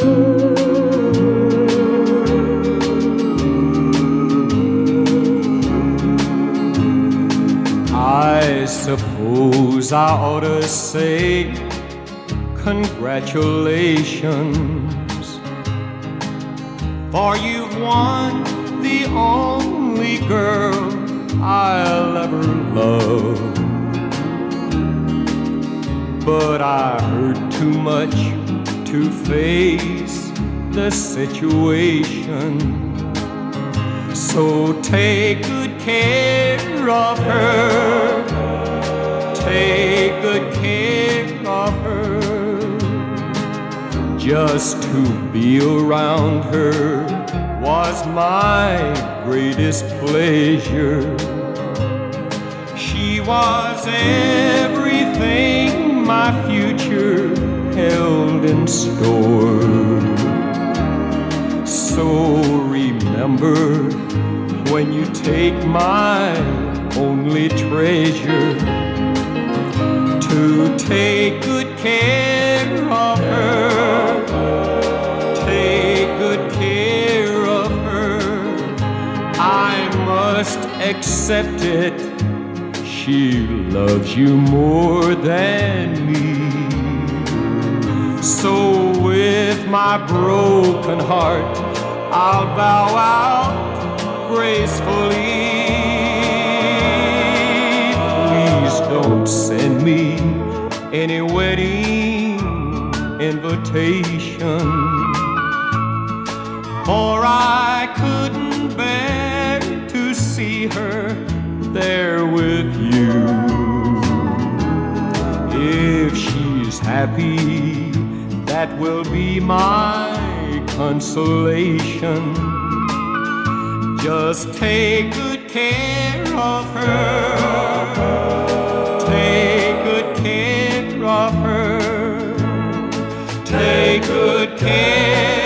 I suppose I ought to say congratulations, for you've won the only girl I'll ever love. But I heard too much to face the situation. So take good care of her. Take good care of her. Just to be around her was my greatest pleasure. She was everything my future held in store. So remember when you take my only treasure to take good care of her. Take good care of her. I must accept it. She loves you more than me. So with my broken heart, I'll bow out gracefully. Please don't send me any wedding invitation, for I couldn't bear to see her there with you. If she's happy, that will be my consolation. Just take good care of her. Take good care of her. Take good care